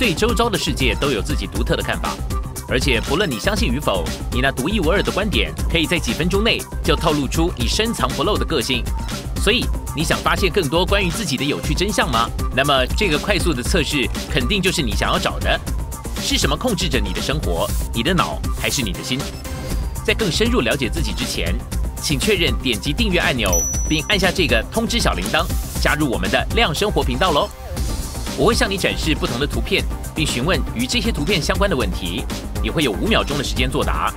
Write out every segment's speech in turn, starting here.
对周遭的世界都有自己独特的看法，而且不论你相信与否，你那独一无二的观点可以在几分钟内就透露出你深藏不露的个性。所以，你想发现更多关于自己的有趣真相吗？那么，这个快速的测试肯定就是你想要找的。是什么控制着你的生活？你的脑还是你的心？在更深入了解自己之前，请确认点击订阅按钮，并按下这个通知小铃铛，加入我们的亮生活频道喽。我会向你展示不同的图片，并询问与这些图片相关的问题。你会有五秒钟的时间作答，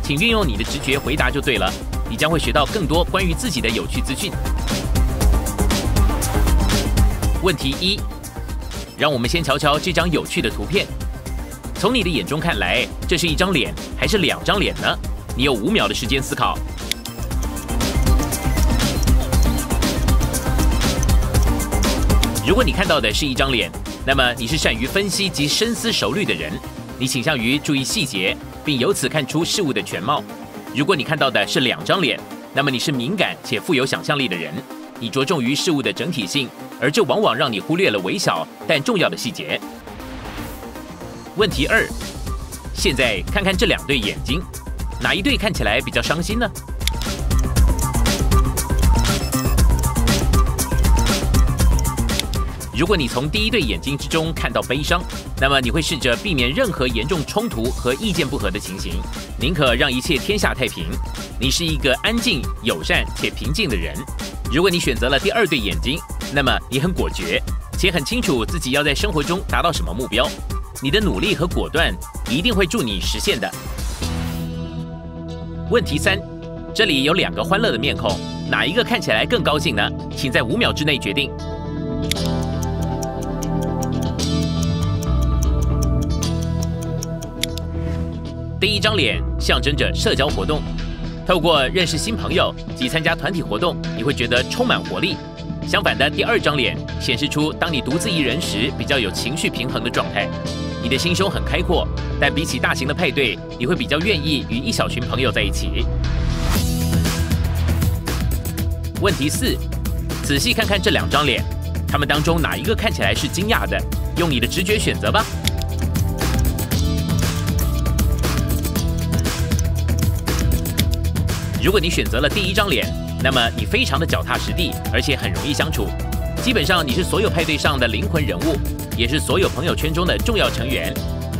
请运用你的直觉回答就对了。你将会学到更多关于自己的有趣资讯。问题一，让我们先瞧瞧这张有趣的图片。从你的眼中看来，这是一张脸还是两张脸呢？你有五秒的时间思考。如果你看到的是一张脸，那么你是善于分析及深思熟虑的人，你倾向于注意细节，并由此看出事物的全貌。如果你看到的是两张脸，那么你是敏感且富有想象力的人，你着重于事物的整体性，而这往往让你忽略了微小但重要的细节。问题二，现在看看这两对眼睛，哪一对看起来比较伤心呢？如果你从第一对眼睛之中看到悲伤，那么你会试着避免任何严重冲突和意见不合的情形，宁可让一切天下太平。你是一个安静、友善且平静的人。如果你选择了第二对眼睛，那么你很果决，且很清楚自己要在生活中达到什么目标。你的努力和果断一定会助你实现的。问题三，这里有两个欢乐的面孔，哪一个看起来更高兴呢？请在五秒之内决定。第一张脸象征着社交活动，透过认识新朋友及参加团体活动，你会觉得充满活力。相反的，第二张脸显示出当你独自一人时比较有情绪平衡的状态。你的心胸很开阔，但比起大型的派对，你会比较愿意与一小群朋友在一起。问题四，仔细看看这两张脸，他们当中哪一个看起来是惊讶的？用你的直觉选择吧。如果你选择了第一张脸，那么你非常的脚踏实地，而且很容易相处。基本上你是所有派对上的灵魂人物。也是所有朋友圈中的重要成员。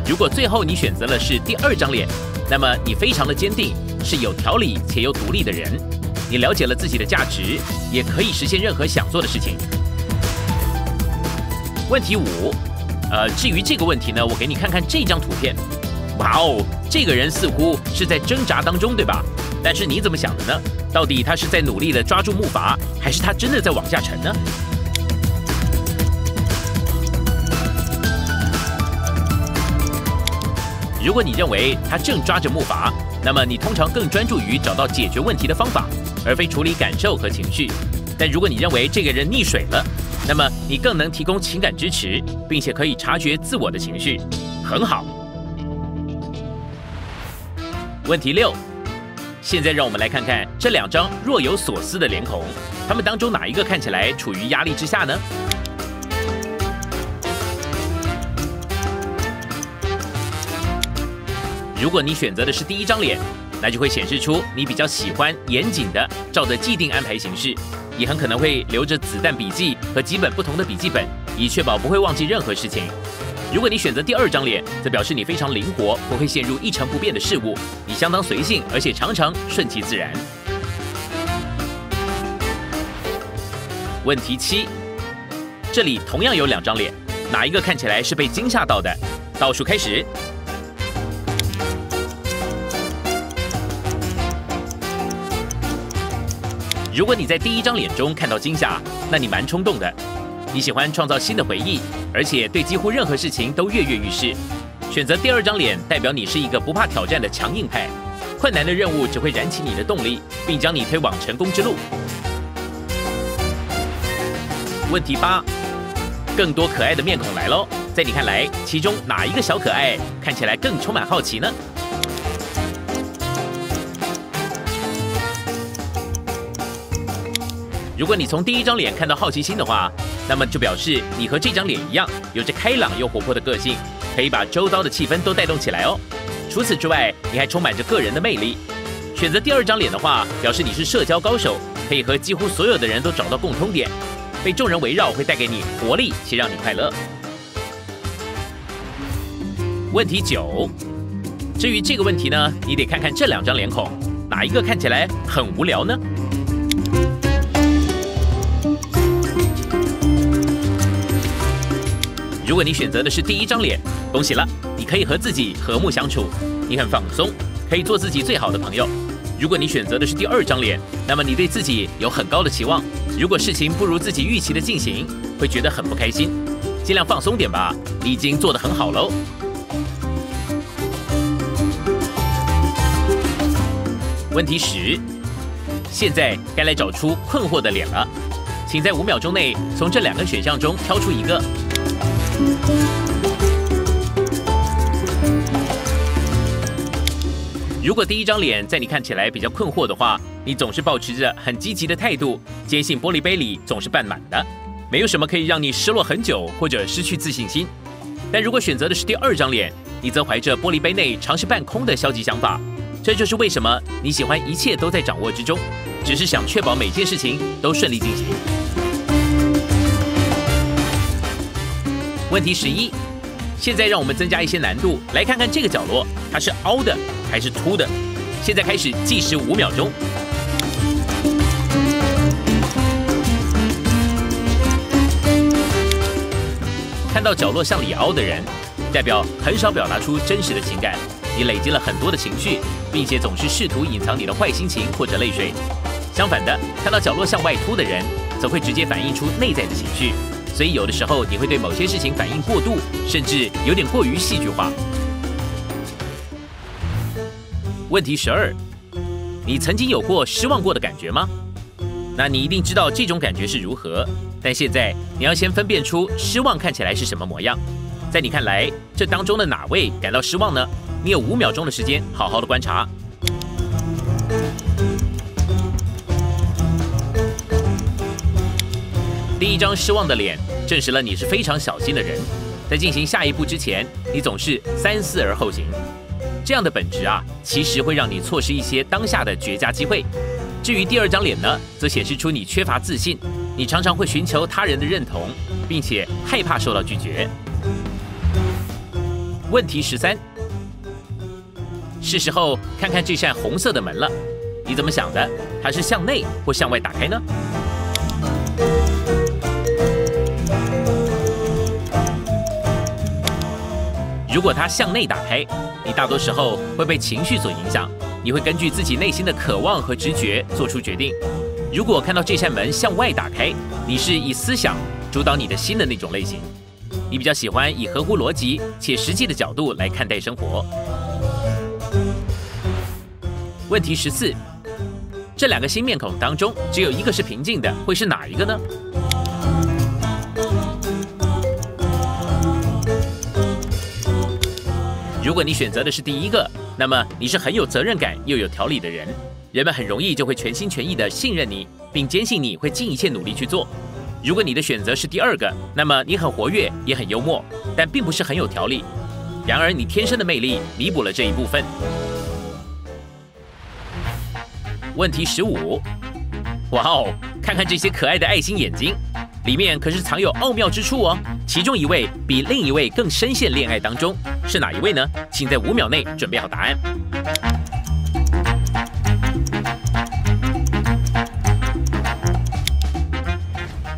如果最后你选择了是第二张脸，那么你非常的坚定，是有条理且又独立的人。你了解了自己的价值，也可以实现任何想做的事情。问题五，呃，至于这个问题呢，我给你看看这张图片。哇哦，这个人似乎是在挣扎当中，对吧？但是你怎么想的呢？到底他是在努力的抓住木筏，还是他真的在往下沉呢？如果你认为他正抓着木筏，那么你通常更专注于找到解决问题的方法，而非处理感受和情绪。但如果你认为这个人溺水了，那么你更能提供情感支持，并且可以察觉自我的情绪。很好。问题六，现在让我们来看看这两张若有所思的脸孔，他们当中哪一个看起来处于压力之下呢？如果你选择的是第一张脸，那就会显示出你比较喜欢严谨的照着既定安排行事，也很可能会留着子弹笔记和几本不同的笔记本，以确保不会忘记任何事情。如果你选择第二张脸，则表示你非常灵活，不会陷入一成不变的事物，你相当随性，而且常常顺其自然。问题七，这里同样有两张脸，哪一个看起来是被惊吓到的？倒数开始。如果你在第一张脸中看到惊吓，那你蛮冲动的。你喜欢创造新的回忆，而且对几乎任何事情都跃跃欲试。选择第二张脸，代表你是一个不怕挑战的强硬派。困难的任务只会燃起你的动力，并将你推往成功之路。问题八，更多可爱的面孔来喽！在你看来，其中哪一个小可爱看起来更充满好奇呢？如果你从第一张脸看到好奇心的话，那么就表示你和这张脸一样，有着开朗又活泼的个性，可以把周遭的气氛都带动起来哦。除此之外，你还充满着个人的魅力。选择第二张脸的话，表示你是社交高手，可以和几乎所有的人都找到共通点，被众人围绕会带给你活力且让你快乐。问题九，至于这个问题呢，你得看看这两张脸孔，哪一个看起来很无聊呢？如果你选择的是第一张脸，恭喜了，你可以和自己和睦相处，你很放松，可以做自己最好的朋友。如果你选择的是第二张脸，那么你对自己有很高的期望，如果事情不如自己预期的进行，会觉得很不开心。尽量放松点吧，你已经做得很好喽。问题十，现在该来找出困惑的脸了，请在五秒钟内从这两个选项中挑出一个。如果第一张脸在你看起来比较困惑的话，你总是保持着很积极的态度，坚信玻璃杯里总是半满的，没有什么可以让你失落很久或者失去自信心。但如果选择的是第二张脸，你则怀着玻璃杯内常是半空的消极想法。这就是为什么你喜欢一切都在掌握之中，只是想确保每件事情都顺利进行。问题十一，现在让我们增加一些难度，来看看这个角落它是凹的还是凸的。现在开始计时五秒钟。看到角落向里凹的人，代表很少表达出真实的情感，你累积了很多的情绪，并且总是试图隐藏你的坏心情或者泪水。相反的，看到角落向外凸的人，则会直接反映出内在的情绪。所以有的时候你会对某些事情反应过度，甚至有点过于戏剧化。问题十二，你曾经有过失望过的感觉吗？那你一定知道这种感觉是如何。但现在你要先分辨出失望看起来是什么模样。在你看来，这当中的哪位感到失望呢？你有五秒钟的时间，好好的观察。第一张失望的脸，证实了你是非常小心的人，在进行下一步之前，你总是三思而后行。这样的本质啊，其实会让你错失一些当下的绝佳机会。至于第二张脸呢，则显示出你缺乏自信，你常常会寻求他人的认同，并且害怕受到拒绝。问题十三，是时候看看这扇红色的门了，你怎么想的？它是向内或向外打开呢？如果它向内打开，你大多时候会被情绪所影响，你会根据自己内心的渴望和直觉做出决定。如果看到这扇门向外打开，你是以思想主导你的心的那种类型，你比较喜欢以合乎逻辑且实际的角度来看待生活。问题十四，这两个新面孔当中，只有一个是平静的，会是哪一个呢？如果你选择的是第一个，那么你是很有责任感又有条理的人，人们很容易就会全心全意的信任你，并坚信你会尽一切努力去做。如果你的选择是第二个，那么你很活跃也很幽默，但并不是很有条理。然而你天生的魅力弥补了这一部分。问题十五，哇哦，看看这些可爱的爱心眼睛。里面可是藏有奥妙之处哦。其中一位比另一位更深陷恋爱当中，是哪一位呢？请在五秒内准备好答案。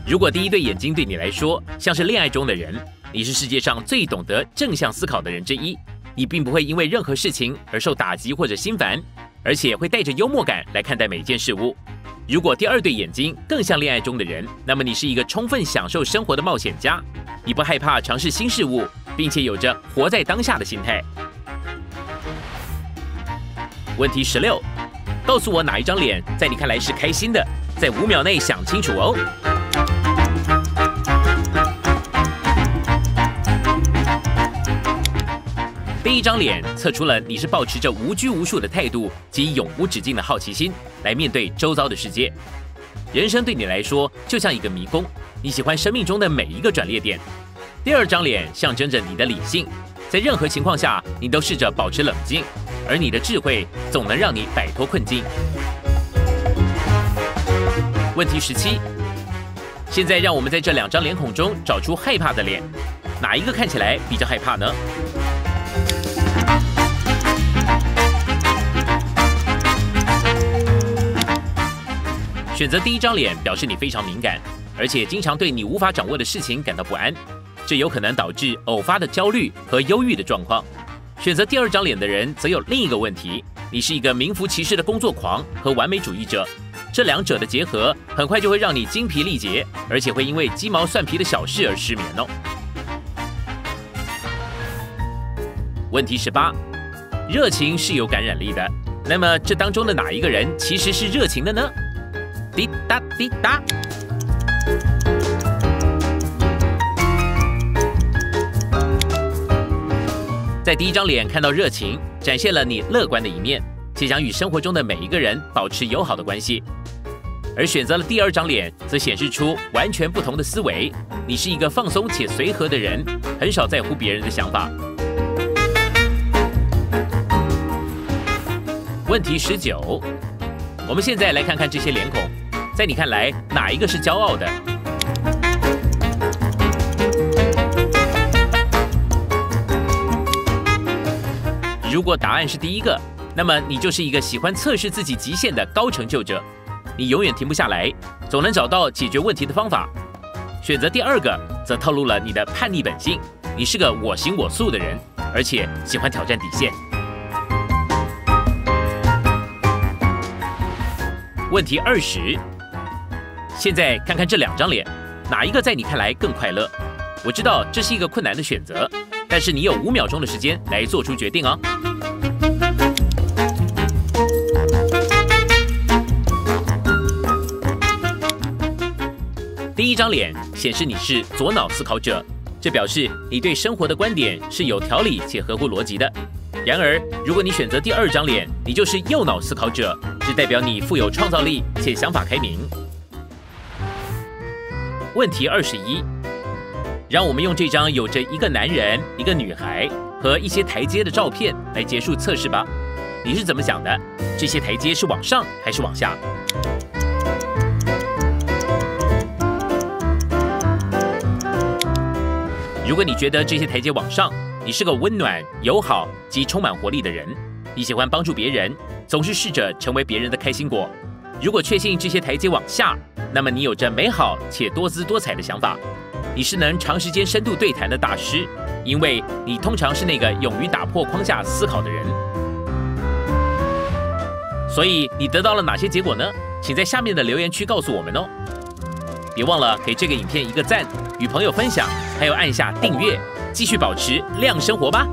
如果第一对眼睛对你来说像是恋爱中的人，你是世界上最懂得正向思考的人之一。你并不会因为任何事情而受打击或者心烦，而且会带着幽默感来看待每件事物。如果第二对眼睛更像恋爱中的人，那么你是一个充分享受生活的冒险家。你不害怕尝试新事物，并且有着活在当下的心态。问题十六，告诉我哪一张脸在你看来是开心的？在五秒内想清楚哦。第一张脸测出了你是保持着无拘无束的态度及永无止境的好奇心来面对周遭的世界。人生对你来说就像一个迷宫，你喜欢生命中的每一个转捩点。第二张脸象征着你的理性，在任何情况下你都试着保持冷静，而你的智慧总能让你摆脱困境。问题十七，现在让我们在这两张脸孔中找出害怕的脸，哪一个看起来比较害怕呢？选择第一张脸表示你非常敏感，而且经常对你无法掌握的事情感到不安，这有可能导致偶发的焦虑和忧郁的状况。选择第二张脸的人则有另一个问题，你是一个名副其实的工作狂和完美主义者，这两者的结合很快就会让你精疲力竭，而且会因为鸡毛蒜皮的小事而失眠哦。问题十八，热情是有感染力的，那么这当中的哪一个人其实是热情的呢？滴答滴答，在第一张脸看到热情，展现了你乐观的一面，且想与生活中的每一个人保持友好的关系；而选择了第二张脸，则显示出完全不同的思维。你是一个放松且随和的人，很少在乎别人的想法。问题十九，我们现在来看看这些脸孔。在你看来，哪一个是骄傲的？如果答案是第一个，那么你就是一个喜欢测试自己极限的高成就者。你永远停不下来，总能找到解决问题的方法。选择第二个，则透露了你的叛逆本性。你是个我行我素的人，而且喜欢挑战底线。问题二十。现在看看这两张脸，哪一个在你看来更快乐？我知道这是一个困难的选择，但是你有五秒钟的时间来做出决定哦。第一张脸显示你是左脑思考者，这表示你对生活的观点是有条理且合乎逻辑的。然而，如果你选择第二张脸，你就是右脑思考者，这代表你富有创造力且想法开明。问题二十一，让我们用这张有着一个男人、一个女孩和一些台阶的照片来结束测试吧。你是怎么想的？这些台阶是往上还是往下？如果你觉得这些台阶往上，你是个温暖、友好及充满活力的人，你喜欢帮助别人，总是试着成为别人的开心果。如果确信这些台阶往下，那么你有着美好且多姿多彩的想法，你是能长时间深度对谈的大师，因为你通常是那个勇于打破框架思考的人。所以你得到了哪些结果呢？请在下面的留言区告诉我们哦。别忘了给这个影片一个赞，与朋友分享，还有按下订阅，继续保持亮生活吧。